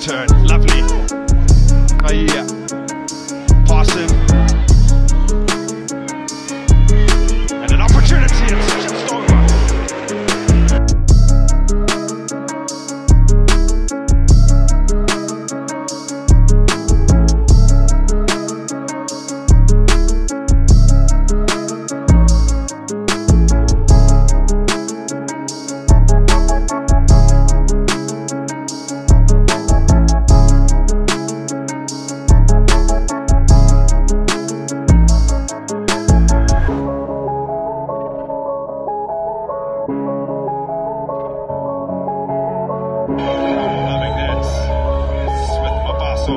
turn. Lovely. Oh yeah. Loving this. It's with Mabasso.